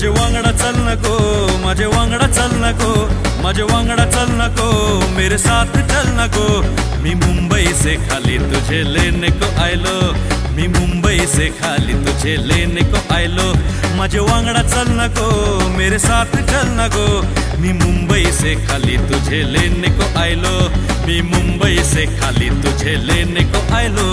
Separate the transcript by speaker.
Speaker 1: माझे वांगडा चल नको माझे वांगडा चल नको माझे वांगडा चल नको मेरे साथ चल नको. मी मुंबई से खाली तुझे लेने को आयलो मी मुंबई से खाली तुझे लेने को आयलो. माझे वांगडा चल नको मेरे साथ चल नको. मी मुंबई से खाली तुझे लेने को आयलो मी मुंबई से खाली तुझे लेने को आयलो.